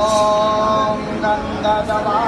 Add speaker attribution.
Speaker 1: ॐ ग